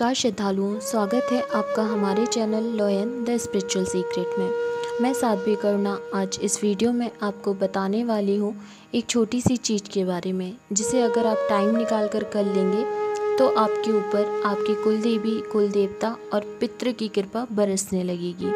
नमस्कार श्रद्धालुओं, स्वागत है आपका हमारे channel lion the spiritual secret में। मैं साध्वी करुणा आज इस वीडियो में आपको बताने वाली हूँ एक छोटी सी चीज़ के बारे में, जिसे अगर आप टाइम निकाल कर कर लेंगे तो आपके ऊपर आपकी कुल देवी कुल देवता और पितृ की कृपा बरसने लगेगी।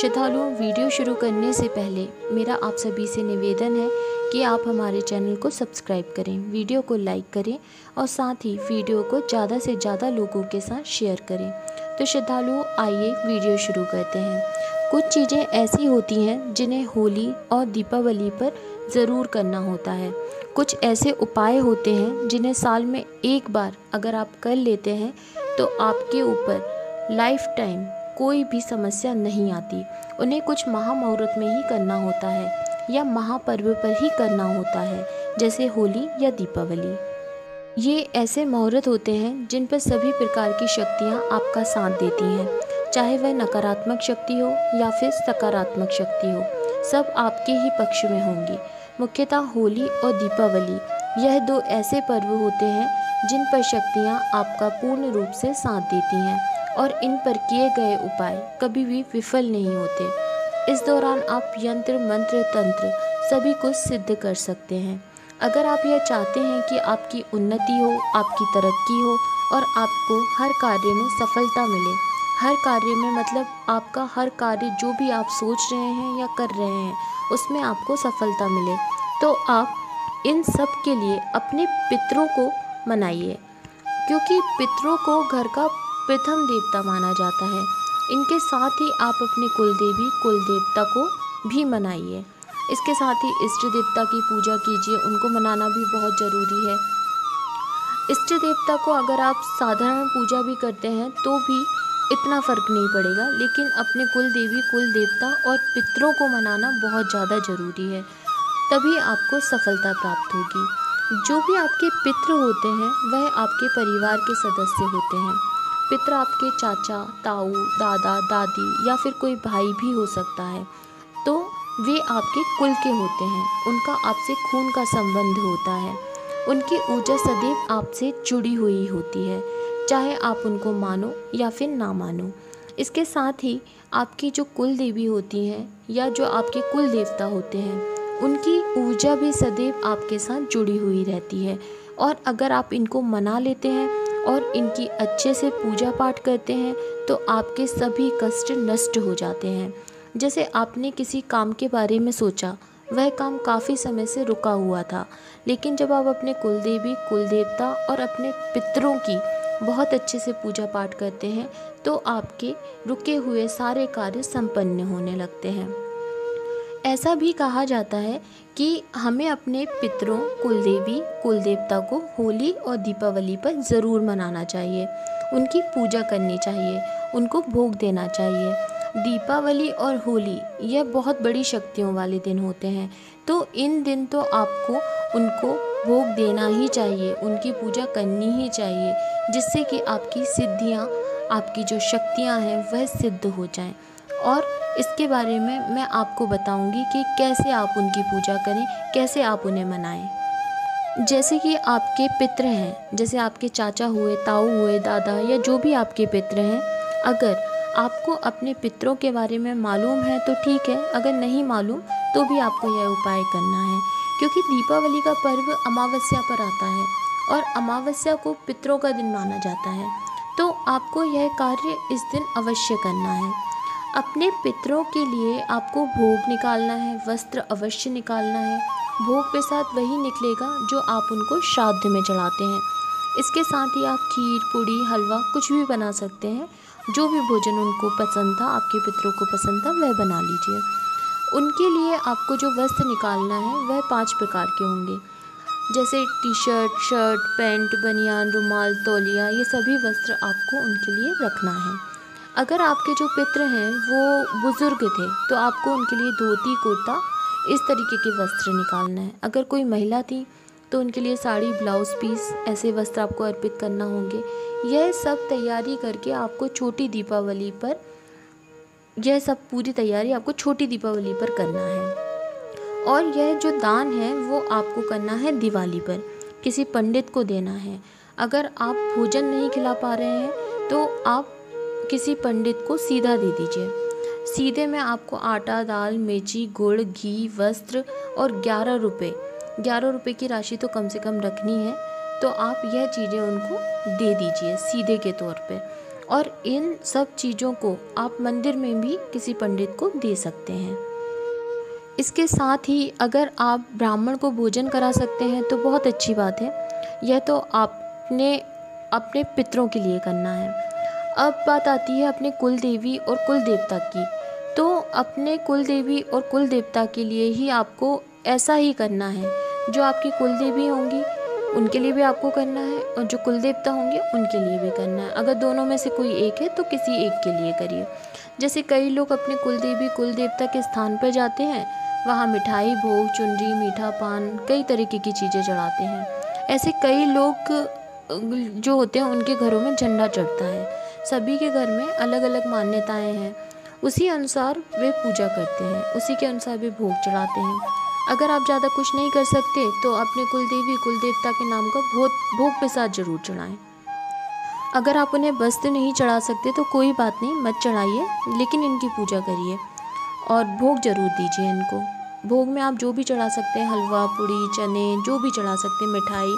श्रद्धालुओं, वीडियो शुरू करने से पहले मेरा आप सभी से निवेदन है कि आप हमारे चैनल को सब्सक्राइब करें, वीडियो को लाइक करें और साथ ही वीडियो को ज़्यादा से ज़्यादा लोगों के साथ शेयर करें। तो श्रद्धालुओं आइए वीडियो शुरू करते हैं। कुछ चीज़ें ऐसी होती हैं जिन्हें होली और दीपावली पर ज़रूर करना होता है। कुछ ऐसे उपाय होते हैं जिन्हें साल में एक बार अगर आप कर लेते हैं तो आपके ऊपर लाइफ टाइम कोई भी समस्या नहीं आती। उन्हें कुछ महामुहूर्त में ही करना होता है। या महापर्व पर ही करना होता है, जैसे होली या दीपावली। ये ऐसे मुहूर्त होते हैं, जिन पर सभी प्रकार की शक्तियाँ आपका साथ देती हैं। चाहे वह नकारात्मक शक्ति हो या फिर सकारात्मक शक्ति हो, सब आपके ही पक्ष में होंगी। मुख्यतः होली और दीपावली, यह दो ऐसे पर्व होते हैं, जिन पर शक्तियाँ आपका पूर्ण रूप से साथ देती हैं, और इन पर किए गए उपाय कभी भी विफल नहीं होते। इस दौरान आप यंत्र, मंत्र, तंत्र सभी कुछ सिद्ध कर सकते हैं। अगर आप यह चाहते हैं कि आपकी उन्नति हो, आपकी तरक्की हो और आपको हर कार्य में सफलता मिले, हर कार्य में मतलब आपका हर कार्य जो भी आप सोच रहे हैं या कर रहे हैं, उसमें आपको सफलता मिले तो आप इन सब के लिए अपने पितरों को मनाइए, क्योंकि पितरों को घर का प्रथम देवता माना जाता है। इनके साथ ही आप अपने कुल देवी कुल देवता को भी मनाइए। इसके साथ ही इष्ट देवता की पूजा कीजिए, उनको मनाना भी बहुत ज़रूरी है। इष्ट देवता को अगर आप साधारण पूजा भी करते हैं तो भी इतना फ़र्क नहीं पड़ेगा, लेकिन अपने कुल देवी कुल देवता और पितरों को मनाना बहुत ज़्यादा ज़रूरी है। तभी आपको सफलता प्राप्त होगी। जो भी आपके पितृ होते हैं, वह आपके परिवार के सदस्य होते हैं। पितर आपके चाचा, ताऊ, दादा, दादी या फिर कोई भाई भी हो सकता है तो वे आपके कुल के होते हैं। उनका आपसे खून का संबंध होता है। उनकी ऊर्जा सदैव आपसे जुड़ी हुई होती है, चाहे आप उनको मानो या फिर ना मानो। इसके साथ ही आपकी जो कुल देवी होती हैं या जो आपके कुल देवता होते हैं, उनकी ऊर्जा भी सदैव आपके साथ जुड़ी हुई रहती है। और अगर आप इनको मना लेते हैं और इनकी अच्छे से पूजा पाठ करते हैं तो आपके सभी कष्ट नष्ट हो जाते हैं। जैसे आपने किसी काम के बारे में सोचा, वह काम काफ़ी समय से रुका हुआ था। लेकिन जब आप अपने कुल देवी कुल देवता और अपने पितरों की बहुत अच्छे से पूजा पाठ करते हैं तो आपके रुके हुए सारे कार्य संपन्न होने लगते हैं। ऐसा भी कहा जाता है कि हमें अपने पितरों, कुलदेवी, कुलदेवता को होली और दीपावली पर ज़रूर मनाना चाहिए। उनकी पूजा करनी चाहिए, उनको भोग देना चाहिए। दीपावली और होली, यह बहुत बड़ी शक्तियों वाले दिन होते हैं। तो इन दिन तो आपको, उनको भोग देना ही चाहिए, उनकी पूजा करनी ही चाहिए, जिससे कि आपकी सिद्धियाँ, आपकी जो शक्तियाँ हैं, वह सिद्ध हो जाएँ। और इसके बारे में मैं आपको बताऊँगी कि कैसे आप उनकी पूजा करें, कैसे आप उन्हें मनाएँ। जैसे कि आपके पितृ हैं, जैसे आपके चाचा हुए, ताऊ हुए, दादा या जो भी आपके पितृ हैं, अगर आपको अपने पितरों के बारे में मालूम है तो ठीक है, अगर नहीं मालूम तो भी आपको यह उपाय करना है, क्योंकि दीपावली का पर्व अमावस्या पर आता है और अमावस्या को पितरों का दिन माना जाता है। तो आपको यह कार्य इस दिन अवश्य करना है। अपने पितरों के लिए आपको भोग निकालना है, वस्त्र अवश्य निकालना है। भोग के साथ वही निकलेगा जो आप उनको श्राद्ध में चढ़ाते हैं। इसके साथ ही आप खीर, पूड़ी, हलवा कुछ भी बना सकते हैं। जो भी भोजन उनको पसंद था, आपके पितरों को पसंद था, वह बना लीजिए। उनके लिए आपको जो वस्त्र निकालना है, वह पाँच प्रकार के होंगे। जैसे टी शर्ट शर्ट, पैंट, बनियान, रुमाल, तौलिया, ये सभी वस्त्र आपको उनके लिए रखना है। अगर आपके जो पित्र हैं, वो बुज़ुर्ग थे तो आपको उनके लिए धोती, कुर्ता, इस तरीके के वस्त्र निकालना है। अगर कोई महिला थी तो उनके लिए साड़ी, ब्लाउज़ पीस, ऐसे वस्त्र आपको अर्पित करना होंगे। यह सब तैयारी करके आपको छोटी दीपावली पर, यह सब पूरी तैयारी आपको छोटी दीपावली पर करना है। और यह जो दान है, वो आपको करना है दिवाली पर। किसी पंडित को देना है। अगर आप भोजन नहीं खिला पा रहे हैं तो आप किसी पंडित को सीधा दे दीजिए। सीधे में आपको आटा, दाल, मिर्ची, गुड़, घी, वस्त्र और ग्यारह रुपये ग्यारह रुपये की राशि तो कम से कम रखनी है तो आप यह चीज़ें उनको दे दीजिए सीधे के तौर पे। और इन सब चीज़ों को आप मंदिर में भी किसी पंडित को दे सकते हैं। इसके साथ ही अगर आप ब्राह्मण को भोजन करा सकते हैं तो बहुत अच्छी बात है। यह तो आपने, अपने पितरों के लिए करना है। अब बात आती है अपने कुल देवी और कुल देवता की। तो अपने कुल देवी और कुल देवता के लिए ही आपको ऐसा ही करना है, जो आपकी कुल देवी होंगी, उनके लिए भी आपको करना है और जो कुल देवता होंगे, उनके लिए भी करना है। अगर दोनों में से कोई एक है तो किसी एक के लिए करिए। जैसे कई लोग अपने कुल देवी कुल देवता के स्थान पर जाते हैं, वहाँ मिठाई, भोग, चुनरी, मीठा पान, कई तरीके की चीज़ें चढ़ाते हैं। ऐसे कई लोग, जो होते हैं, उनके घरों में झंडा चढ़ता है। सभी के घर में अलग अलग मान्यताएँ हैं। उसी अनुसार वे पूजा करते हैं। उसी के अनुसार वे भोग चढ़ाते हैं। अगर आप ज़्यादा कुछ नहीं कर सकते तो अपने कुल देवी कुल देवता के नाम का भोग भोग प्रसाद ज़रूर चढ़ाएँ। अगर आप उन्हें वस्त्र नहीं चढ़ा सकते तो कोई बात नहीं, मत चढ़ाइए, लेकिन इनकी पूजा करिए और भोग ज़रूर दीजिए इनको। भोग में आप जो भी चढ़ा सकते हैं, हलवा, पूड़ी, चने, जो भी चढ़ा सकते हैं, मिठाई,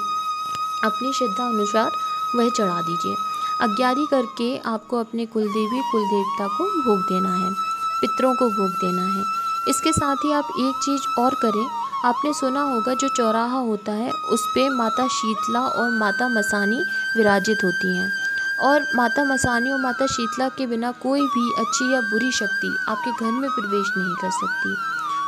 अपनी श्रद्धा अनुसार वह चढ़ा दीजिए। अज्ञारी करके आपको अपने कुल देवी कुल देवता को भोग देना है, पितरों को भोग देना है। इसके साथ ही आप एक चीज़ और करें। आपने सुना होगा, जो चौराहा होता है, उस पर माता शीतला और माता मसानी विराजित होती हैं। और माता मसानी और माता शीतला के बिना कोई भी अच्छी या बुरी शक्ति आपके घर में प्रवेश नहीं कर सकती।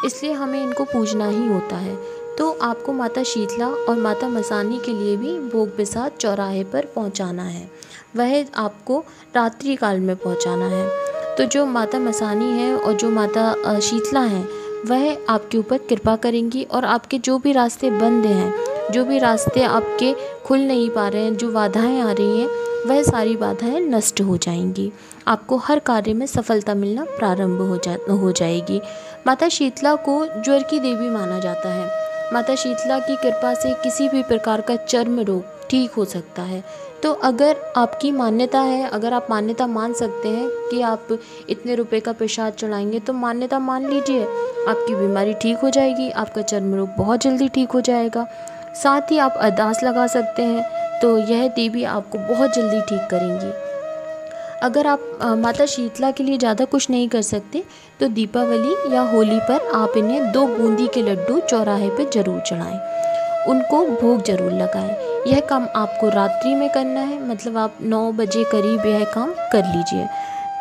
इसलिए हमें इनको पूजना ही होता है। तो आपको माता शीतला और माता मसानी के लिए भी भोग प्रसाद चौराहे पर पहुंचाना है। वह आपको रात्रि काल में पहुंचाना है। तो जो माता मसानी है और जो माता शीतला हैं, वह आपके ऊपर कृपा करेंगी और आपके जो भी रास्ते बंद हैं, जो भी रास्ते आपके खुल नहीं पा रहे हैं, जो बाधाएँ आ रही हैं, वह सारी बाधाएँ नष्ट हो जाएँगी। आपको हर कार्य में सफलता मिलना प्रारंभ हो जा, हो जाएगी। माता शीतला को ज्वर की देवी माना जाता है। माता शीतला की कृपा से किसी भी प्रकार का चर्म रोग ठीक हो सकता है। तो अगर आपकी मान्यता है, अगर आप मान्यता मान सकते हैं कि आप इतने रुपए का प्रसाद चढ़ाएँगे तो मान्यता मान लीजिए, आपकी बीमारी ठीक हो जाएगी, आपका चर्म रोग बहुत जल्दी ठीक हो जाएगा। साथ ही आप अरदास लगा सकते हैं तो यह देवी आपको बहुत जल्दी ठीक करेंगी। अगर आप माता शीतला के लिए ज़्यादा कुछ नहीं कर सकते तो दीपावली या होली पर आप इन्हें दो बूंदी के लड्डू चौराहे पर ज़रूर चढ़ाएँ। उनको भोग ज़रूर लगाएँ। यह काम आपको रात्रि में करना है मतलब आप नौ बजे करीब यह काम कर लीजिए।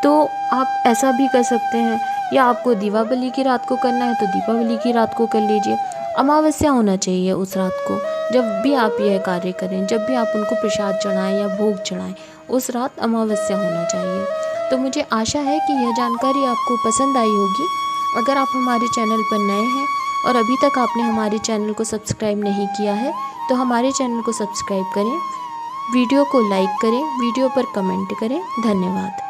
तो आप ऐसा भी कर सकते हैं, या आपको दीपावली की रात को करना है तो दीपावली की रात को कर लीजिए। अमावस्या होना चाहिए उस रात को, जब भी आप यह कार्य करें, जब भी आप उनको प्रसाद चढ़ाएँ या भोग चढ़ाएँ। उस रात अमावस्या होना चाहिए। तो मुझे आशा है कि यह जानकारी आपको पसंद आई होगी। अगर आप हमारे चैनल पर नए हैं और अभी तक आपने हमारे चैनल को सब्सक्राइब नहीं किया है तो हमारे चैनल को सब्सक्राइब करें, वीडियो को लाइक करें, वीडियो पर कमेंट करें। धन्यवाद।